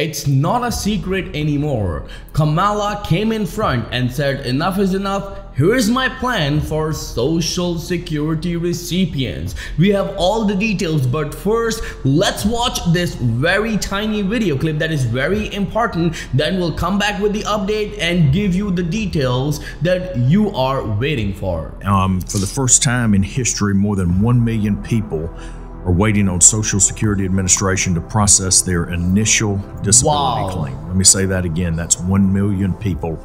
It's not a secret anymore. Kamala came in front and said enough is enough. Here's my plan for social security recipients. We have all the details, but first, let's watch this very tiny video clip that is very important. Then we'll come back with the update and give you the details that you are waiting for. Um, for the first time in history, more than 1 million people are waiting on Social Security Administration to process their initial disability Wow. claim. Let me say that again. That's 1 million people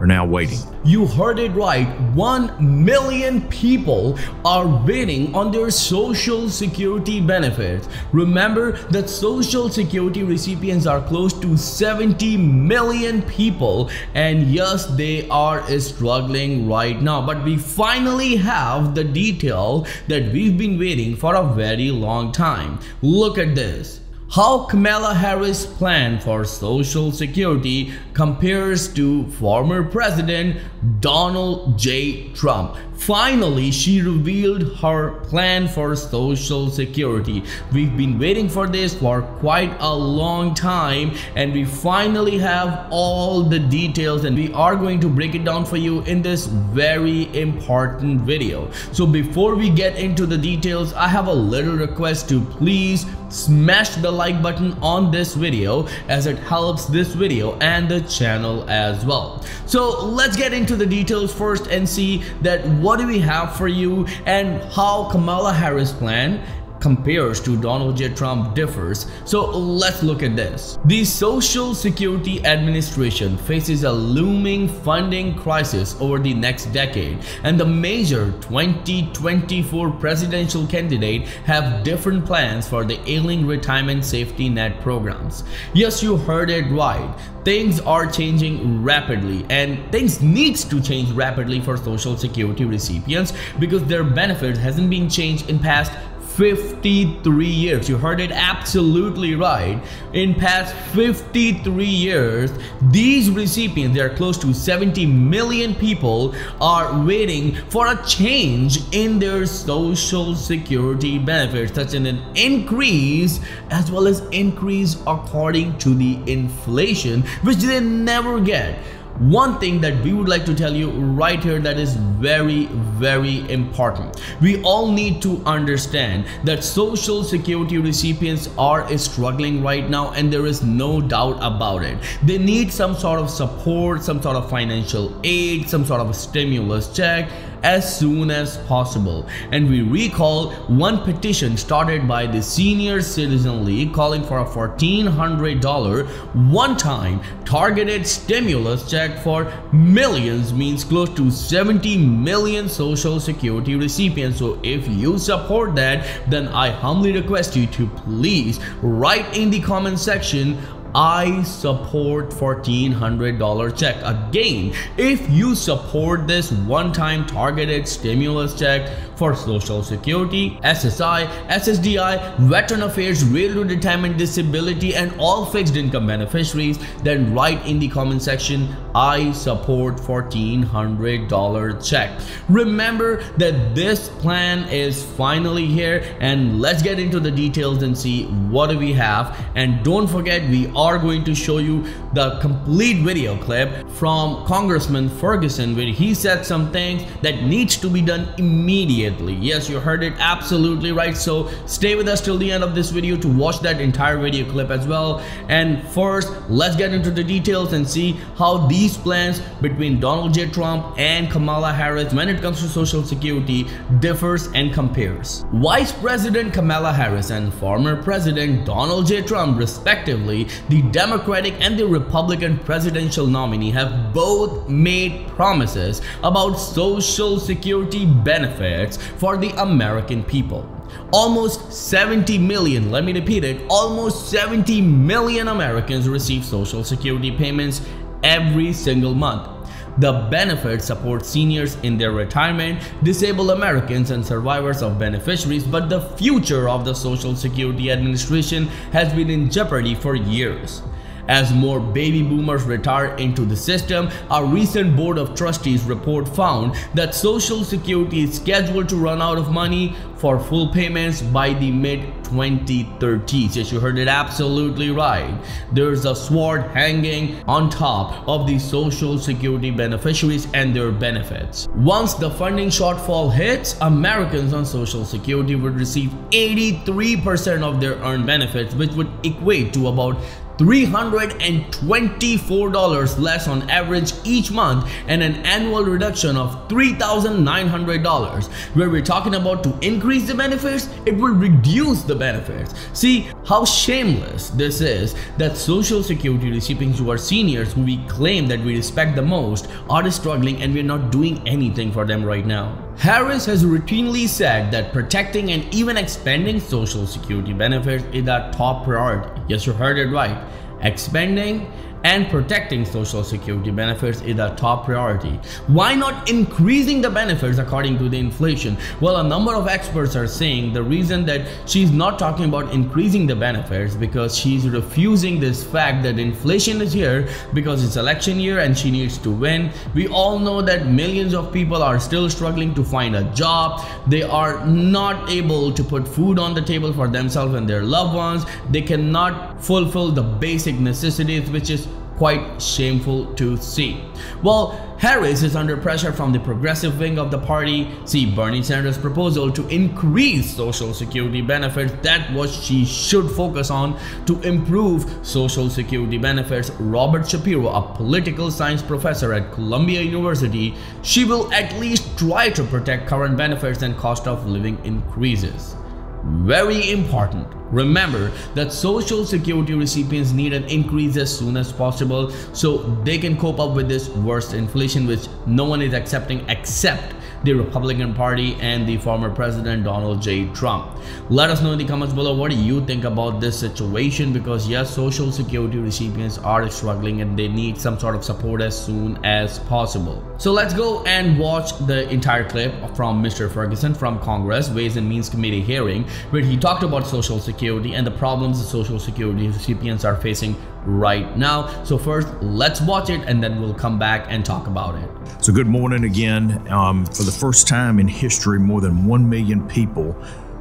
are now waiting. You heard it right. 1 million people are waiting on their social security benefits. Remember that social security recipients are close to 70 million people and yes they are struggling right now but we finally have the detail that we've been waiting for a very long time. Look at this. How Kamala Harris' plan for Social Security compares to former President Donald J. Trump. Finally, she revealed her plan for Social Security. We've been waiting for this for quite a long time, and we finally have all the details, and we are going to break it down for you in this very important video. So, before we get into the details, I have a little request to please smash the like button on this video as it helps this video and the channel as well. So let's get into the details first and see that what do we have for you and how Kamala Harris plan compares to Donald J. Trump differs. So let's look at this. The Social Security Administration faces a looming funding crisis over the next decade and the major 2024 presidential candidate have different plans for the ailing retirement safety net programs. Yes, you heard it right. Things are changing rapidly and things needs to change rapidly for social security recipients because their benefits hasn't been changed in past 53 years. You heard it absolutely right. In past 53 years these recipients they are close to 70 million people are waiting for a change in their social security benefits such as an increase as well as increase according to the inflation which they never get one thing that we would like to tell you right here that is very very important. We all need to understand that social security recipients are struggling right now and there is no doubt about it. They need some sort of support some sort of financial aid some sort of stimulus check as soon as possible. And we recall one petition started by the Senior Citizen League calling for a $1,400 one time targeted stimulus check for millions, means close to 70 million Social Security recipients. So if you support that, then I humbly request you to please write in the comment section I support $1,400 check. Again, if you support this one-time targeted stimulus check for Social Security, SSI, SSDI, Veteran Affairs, Railroad Retirement Disability, and all fixed income beneficiaries, then write in the comment section, I support $1,400 check. Remember that this plan is finally here and let's get into the details and see what do we have. And don't forget, we are going to show you the complete video clip from Congressman Ferguson where he said some things that needs to be done immediately. Yes, you heard it absolutely right. So stay with us till the end of this video to watch that entire video clip as well. And first, let's get into the details and see how these plans between Donald J. Trump and Kamala Harris when it comes to Social Security differs and compares. Vice President Kamala Harris and former President Donald J. Trump respectively, the Democratic and the Republican presidential nominee have both made promises about Social Security benefits for the American people. Almost 70 million, let me repeat it, almost 70 million Americans receive Social Security payments every single month. The benefit supports seniors in their retirement, disabled Americans, and survivors of beneficiaries, but the future of the Social Security Administration has been in jeopardy for years. As more baby boomers retire into the system. A recent Board of Trustees report found that Social Security is scheduled to run out of money for full payments by the mid 2030s. Yes, you heard it absolutely right. There's a sword hanging on top of the Social Security beneficiaries and their benefits. Once the funding shortfall hits, Americans on Social Security would receive 83% of their earned benefits, which would equate to about $324 less on average each month and an annual reduction of $3,900. Where we're talking about to increase the benefits, it will reduce the benefits. See how shameless this is that social security recipients who are seniors who we claim that we respect the most are struggling and we're not doing anything for them right now. Harris has routinely said that protecting and even expanding social security benefits is a top priority. Yes, you heard it right. Expanding and protecting social security benefits is a top priority. Why not increasing the benefits according to the inflation? Well, a number of experts are saying the reason that she's not talking about increasing the benefits because she's refusing this fact that inflation is here because it's election year and she needs to win. We all know that millions of people are still struggling to find a job. They are not able to put food on the table for themselves and their loved ones. They cannot fulfill the basic necessities which is quite shameful to see. Well, Harris is under pressure from the progressive wing of the party. See Bernie Sanders' proposal to increase social security benefits. That what she should focus on to improve social security benefits. Robert Shapiro, a political science professor at Columbia University, she will at least try to protect current benefits and cost of living increases. Very important. Remember that social security recipients need an increase as soon as possible so they can cope up with this worst inflation which no one is accepting except the Republican Party and the former President Donald J. Trump. Let us know in the comments below what do you think about this situation because yes, social security recipients are struggling and they need some sort of support as soon as possible. So let's go and watch the entire clip from Mr. Ferguson from Congress Ways and Means Committee hearing where he talked about social security and the problems the social security recipients are facing right now. So first, let's watch it and then we'll come back and talk about it. So good morning again. Um, for the first time in history, more than 1 million people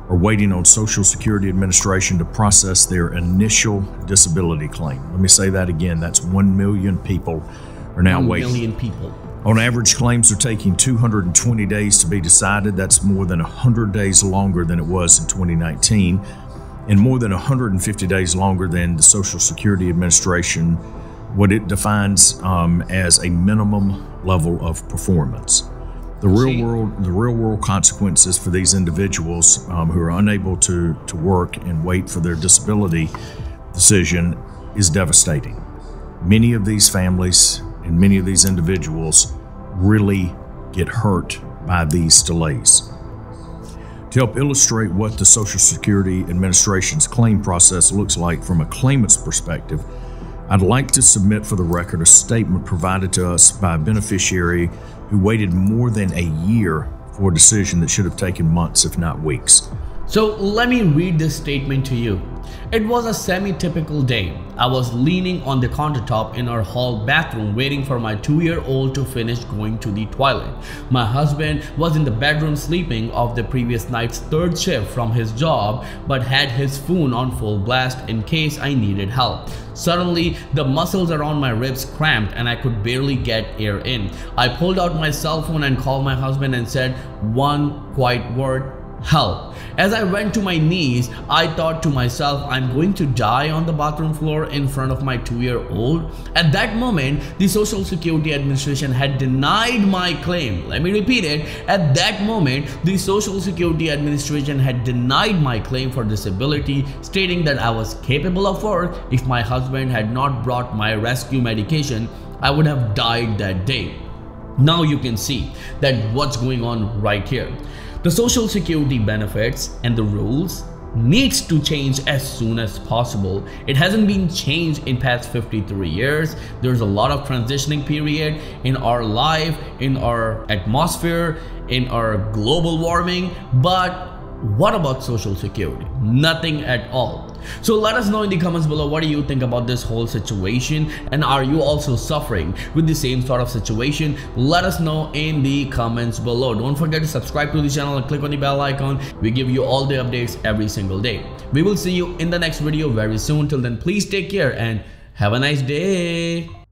are waiting on Social Security Administration to process their initial disability claim. Let me say that again. That's 1 million people are now 1 waiting. million people. On average, claims are taking 220 days to be decided. That's more than 100 days longer than it was in 2019 and more than 150 days longer than the Social Security Administration, what it defines um, as a minimum level of performance. The real See. world, the real world consequences for these individuals um, who are unable to to work and wait for their disability decision is devastating. Many of these families and many of these individuals really get hurt by these delays. To help illustrate what the Social Security Administration's claim process looks like from a claimant's perspective, I'd like to submit for the record a statement provided to us by a beneficiary who waited more than a year for a decision that should have taken months, if not weeks. So let me read this statement to you. It was a semi-typical day. I was leaning on the countertop in our hall bathroom waiting for my two-year-old to finish going to the toilet. My husband was in the bedroom sleeping off the previous night's third shift from his job but had his phone on full blast in case I needed help. Suddenly, the muscles around my ribs cramped and I could barely get air in. I pulled out my cell phone and called my husband and said one quiet word, help. As I went to my knees, I thought to myself, I'm going to die on the bathroom floor in front of my two year old. At that moment, the Social Security Administration had denied my claim. Let me repeat it. At that moment, the Social Security Administration had denied my claim for disability, stating that I was capable of work if my husband had not brought my rescue medication. I would have died that day. Now you can see that what's going on right here. The social security benefits and the rules needs to change as soon as possible. It hasn't been changed in past 53 years. There's a lot of transitioning period in our life, in our atmosphere, in our global warming, but what about social security? Nothing at all. So let us know in the comments below what do you think about this whole situation and are you also suffering with the same sort of situation? Let us know in the comments below. Don't forget to subscribe to the channel and click on the bell icon. We give you all the updates every single day. We will see you in the next video very soon. Till then, please take care and have a nice day.